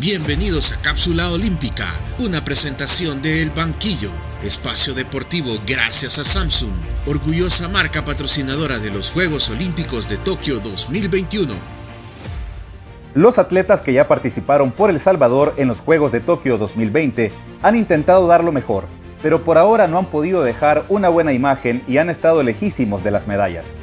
Bienvenidos a Cápsula Olímpica, una presentación de El Banquillo, espacio deportivo gracias a Samsung, orgullosa marca patrocinadora de los Juegos Olímpicos de Tokio 2021. Los atletas que ya participaron por El Salvador en los Juegos de Tokio 2020 han intentado dar lo mejor, pero por ahora no han podido dejar una buena imagen y han estado lejísimos de las medallas.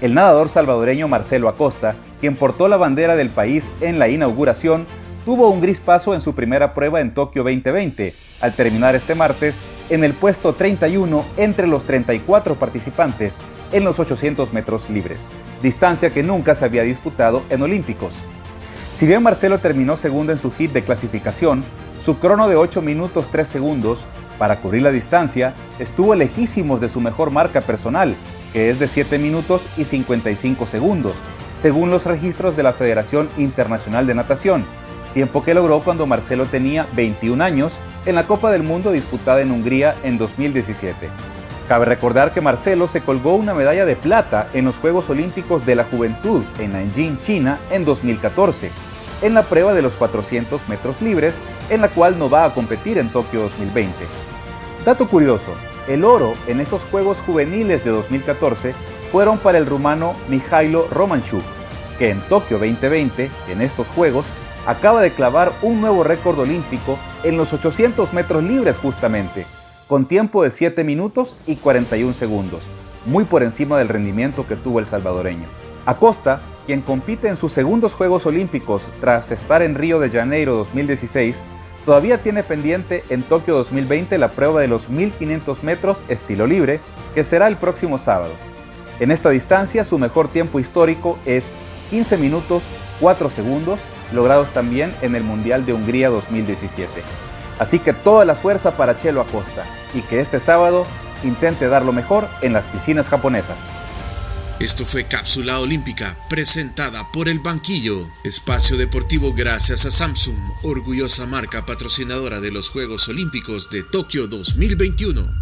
El nadador salvadoreño Marcelo Acosta, quien portó la bandera del país en la inauguración, tuvo un gris paso en su primera prueba en Tokio 2020, al terminar este martes en el puesto 31 entre los 34 participantes en los 800 metros libres, distancia que nunca se había disputado en Olímpicos. Si bien Marcelo terminó segundo en su hit de clasificación, su crono de 8 minutos 3 segundos para cubrir la distancia estuvo lejísimos de su mejor marca personal, que es de 7 minutos y 55 segundos, según los registros de la Federación Internacional de Natación, tiempo que logró cuando Marcelo tenía 21 años en la Copa del Mundo disputada en Hungría en 2017. Cabe recordar que Marcelo se colgó una medalla de plata en los Juegos Olímpicos de la Juventud en Nanjing, China, en 2014, en la prueba de los 400 metros libres, en la cual no va a competir en Tokio 2020. Dato curioso, el oro en esos Juegos Juveniles de 2014 fueron para el rumano Mijailo Romanchuk, que en Tokio 2020, en estos Juegos, acaba de clavar un nuevo récord olímpico en los 800 metros libres justamente, con tiempo de 7 minutos y 41 segundos, muy por encima del rendimiento que tuvo el salvadoreño. Acosta, quien compite en sus segundos Juegos Olímpicos tras estar en Río de Janeiro 2016, todavía tiene pendiente en Tokio 2020 la prueba de los 1500 metros estilo libre, que será el próximo sábado. En esta distancia su mejor tiempo histórico es 15 minutos 4 segundos, logrados también en el Mundial de Hungría 2017. Así que toda la fuerza para Chelo Acosta y que este sábado intente dar lo mejor en las piscinas japonesas. Esto fue Cápsula Olímpica, presentada por El Banquillo, espacio deportivo gracias a Samsung, orgullosa marca patrocinadora de los Juegos Olímpicos de Tokio 2021.